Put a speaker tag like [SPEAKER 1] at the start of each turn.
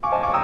[SPEAKER 1] Uh,